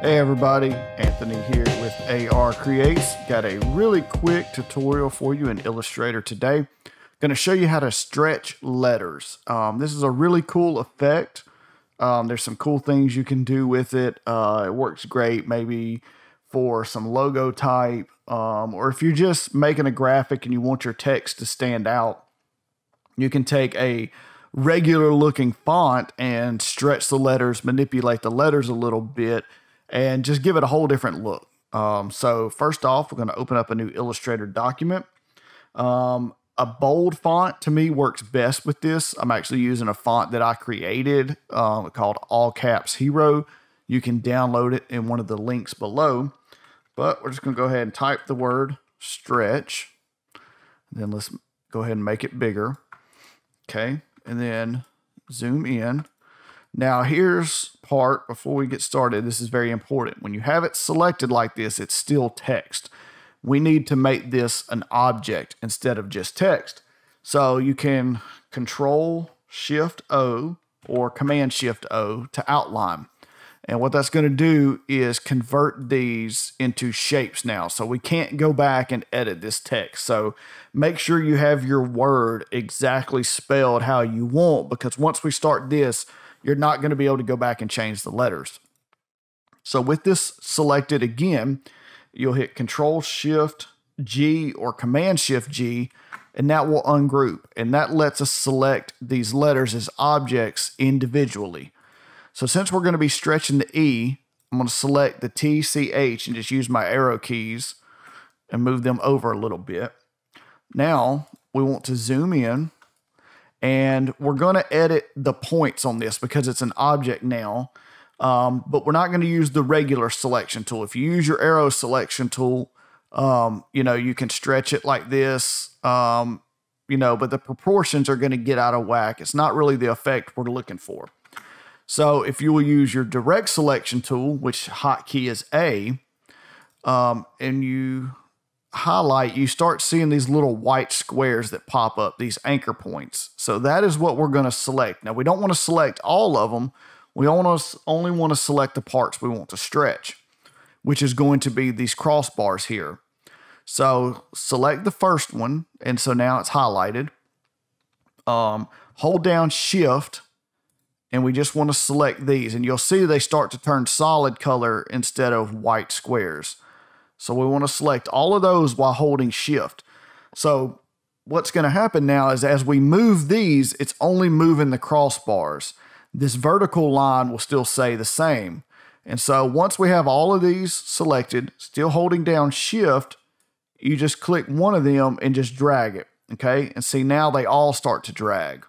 Hey everybody, Anthony here with AR Creates. Got a really quick tutorial for you in Illustrator today. Going to show you how to stretch letters. Um, this is a really cool effect. Um, there's some cool things you can do with it. Uh, it works great maybe for some logo type, um, or if you're just making a graphic and you want your text to stand out, you can take a regular looking font and stretch the letters, manipulate the letters a little bit, and just give it a whole different look. Um, so first off, we're going to open up a new Illustrator document. Um, a bold font to me works best with this. I'm actually using a font that I created uh, called All Caps Hero. You can download it in one of the links below. But we're just going to go ahead and type the word stretch. Then let's go ahead and make it bigger. Okay. And then zoom in. Now, here's part before we get started. This is very important. When you have it selected like this, it's still text. We need to make this an object instead of just text. So you can Control Shift O or Command Shift O to outline. And what that's going to do is convert these into shapes now. So we can't go back and edit this text. So make sure you have your word exactly spelled how you want because once we start this, you're not going to be able to go back and change the letters. So with this selected again, you'll hit Control Shift G or Command Shift G, and that will ungroup. And that lets us select these letters as objects individually. So since we're going to be stretching the E, I'm going to select the T, C, H and just use my arrow keys and move them over a little bit. Now we want to zoom in and we're going to edit the points on this because it's an object now. Um, but we're not going to use the regular selection tool. If you use your arrow selection tool, um, you know, you can stretch it like this, um, you know, but the proportions are going to get out of whack. It's not really the effect we're looking for. So if you will use your direct selection tool, which hotkey is A, um, and you highlight, you start seeing these little white squares that pop up, these anchor points. So that is what we're going to select. Now, we don't want to select all of them. We only want to select the parts we want to stretch, which is going to be these crossbars here. So select the first one, and so now it's highlighted. Um, hold down Shift, and we just want to select these, and you'll see they start to turn solid color instead of white squares. So we want to select all of those while holding shift. So what's going to happen now is as we move these, it's only moving the crossbars. This vertical line will still say the same. And so once we have all of these selected, still holding down shift, you just click one of them and just drag it. Okay. And see now they all start to drag.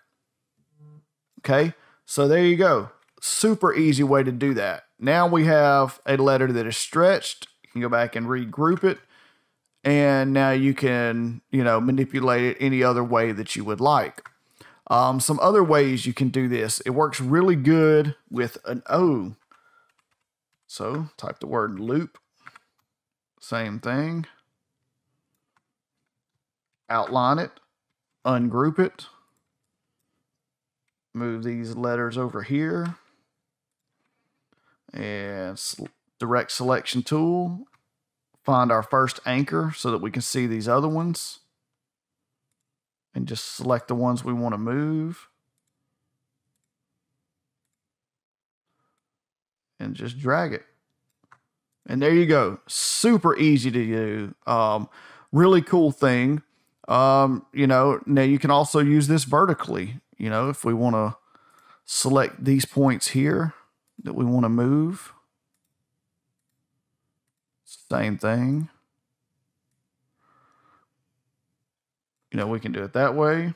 Okay. So there you go. Super easy way to do that. Now we have a letter that is stretched can go back and regroup it. And now you can, you know, manipulate it any other way that you would like. Um, some other ways you can do this. It works really good with an O. So type the word loop. Same thing. Outline it. Ungroup it. Move these letters over here. And direct selection tool, find our first anchor so that we can see these other ones and just select the ones we want to move. And just drag it. And there you go. Super easy to do. Um, really cool thing. Um, you know, now you can also use this vertically. You know, if we want to select these points here that we want to move. Same thing. You know, we can do it that way.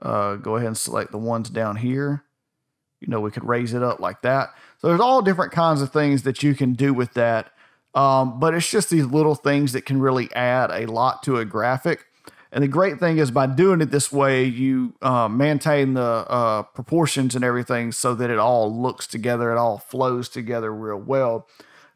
Uh, go ahead and select the ones down here. You know, we could raise it up like that. So there's all different kinds of things that you can do with that. Um, but it's just these little things that can really add a lot to a graphic. And the great thing is by doing it this way, you uh, maintain the uh, proportions and everything so that it all looks together, it all flows together real well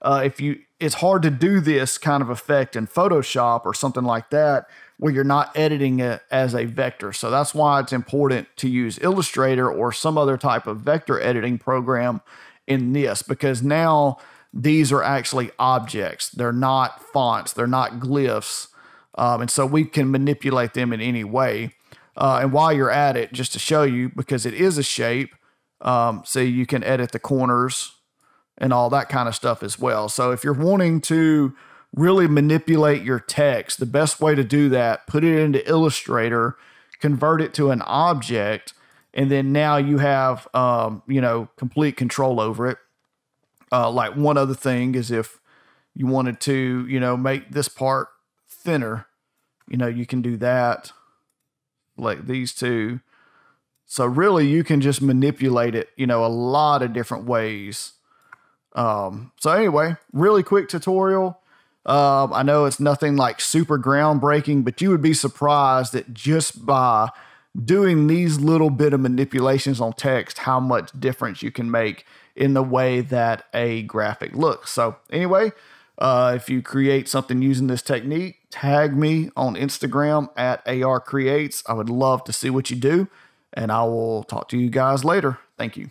uh, if you it's hard to do this kind of effect in Photoshop or something like that where you're not editing it as a vector. So that's why it's important to use Illustrator or some other type of vector editing program in this because now these are actually objects. They're not fonts, they're not glyphs. Um, and so we can manipulate them in any way. Uh, and while you're at it, just to show you, because it is a shape, um, see, you can edit the corners and all that kind of stuff as well. So if you're wanting to really manipulate your text, the best way to do that, put it into Illustrator, convert it to an object, and then now you have, um, you know, complete control over it. Uh, like one other thing is if you wanted to, you know, make this part thinner, you know, you can do that like these two. So really you can just manipulate it, you know, a lot of different ways. Um, so anyway, really quick tutorial. Um, I know it's nothing like super groundbreaking, but you would be surprised that just by doing these little bit of manipulations on text, how much difference you can make in the way that a graphic looks. So anyway, uh, if you create something using this technique, tag me on Instagram at AR Creates. I would love to see what you do, and I will talk to you guys later. Thank you.